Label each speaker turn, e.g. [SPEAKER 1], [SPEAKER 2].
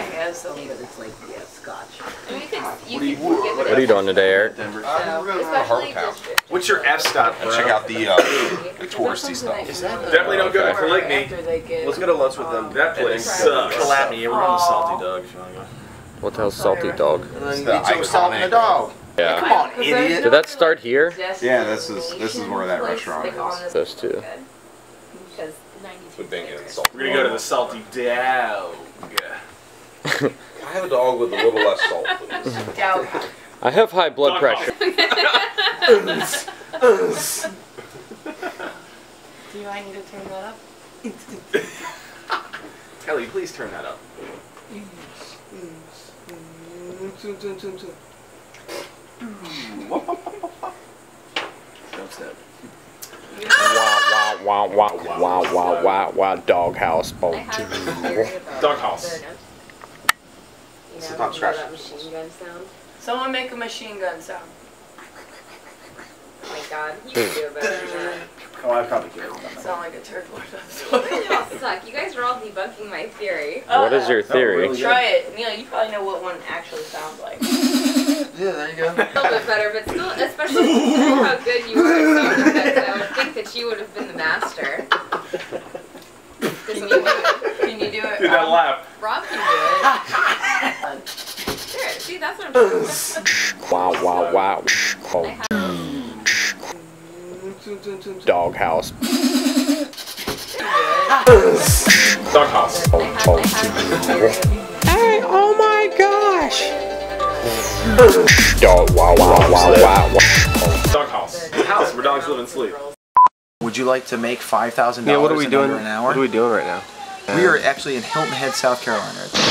[SPEAKER 1] has some, but it's like, yeah, scotch.
[SPEAKER 2] I mean, you could, you
[SPEAKER 3] do you-
[SPEAKER 2] could
[SPEAKER 3] what-
[SPEAKER 2] give it
[SPEAKER 4] What are you doing today, Eric?
[SPEAKER 3] Denver.
[SPEAKER 5] Uh, we're gonna go to
[SPEAKER 2] Especially just.
[SPEAKER 3] What's your F stop, bro?
[SPEAKER 5] check out the uh, the touristy stuff.
[SPEAKER 3] Definitely don't go to
[SPEAKER 4] Okay.
[SPEAKER 3] Caligny.
[SPEAKER 1] After they get.
[SPEAKER 6] Let's go to lunch with them.
[SPEAKER 3] That place sucks.
[SPEAKER 6] Calamity. Yeah, we're going to Salty Dog. If you want to go.
[SPEAKER 4] What the hell's salty dog?
[SPEAKER 6] And
[SPEAKER 5] It's
[SPEAKER 6] then
[SPEAKER 5] the
[SPEAKER 6] get you salt and a
[SPEAKER 5] iconic-
[SPEAKER 6] dog.
[SPEAKER 4] Yeah.
[SPEAKER 6] Come on, idiot.
[SPEAKER 4] Did that start here?
[SPEAKER 5] Yeah, this is- this is where that restaurant is.
[SPEAKER 4] Those two.
[SPEAKER 2] Because 92
[SPEAKER 5] With bacon and
[SPEAKER 2] flavors.
[SPEAKER 5] salt.
[SPEAKER 3] We're gonna go to the Salty Dog.
[SPEAKER 6] I have a dog with a little less salt, please.
[SPEAKER 4] I have high blood
[SPEAKER 3] Dog
[SPEAKER 4] pressure.
[SPEAKER 1] Do I need to turn that up?
[SPEAKER 3] Kelly, please turn that up. Dubstep.
[SPEAKER 4] Wow, wow, wow, wow, wow, wow, wow, wow, doghouse
[SPEAKER 2] I
[SPEAKER 4] boat.
[SPEAKER 2] have a theory about
[SPEAKER 3] Doghouse.
[SPEAKER 2] Their notes. You
[SPEAKER 6] It's
[SPEAKER 2] know,
[SPEAKER 6] the
[SPEAKER 2] you
[SPEAKER 6] scratch.
[SPEAKER 2] know that machine gun sound?
[SPEAKER 1] Someone make a machine gun sound.
[SPEAKER 2] Oh my god, you can do it better than that.
[SPEAKER 6] Oh, I probably could.
[SPEAKER 1] Sound like a turd lord.
[SPEAKER 2] You all suck. You guys are all debunking my theory.
[SPEAKER 4] What is your theory?
[SPEAKER 6] really?
[SPEAKER 1] Try it. Neil, you probably know what one actually sounds like.
[SPEAKER 6] Yeah, there you go.
[SPEAKER 2] A little bit better, but still, especially considering how good you were at sound effects, I would think that you would have been the master.
[SPEAKER 1] Can you do it? Can you do it?
[SPEAKER 3] Dude, that
[SPEAKER 1] Um,
[SPEAKER 3] laugh.
[SPEAKER 2] Rob can do it. There, see, that's what I'm.
[SPEAKER 4] Wow, wow, wow. Oh, doghouse.
[SPEAKER 3] Doghouse.
[SPEAKER 2] I have, I have a theory.
[SPEAKER 4] Hey, oh my gosh! Dog, wow, wow, wow, wow, wow.
[SPEAKER 3] Doghouse. House where dogs live and sleep.
[SPEAKER 6] Would you like to make 5,000
[SPEAKER 7] Yeah,
[SPEAKER 6] dollars
[SPEAKER 7] what are we doing?
[SPEAKER 6] under an hour?
[SPEAKER 7] What are we doing right now?
[SPEAKER 6] We are actually in Hilton Head, South Carolina. right now.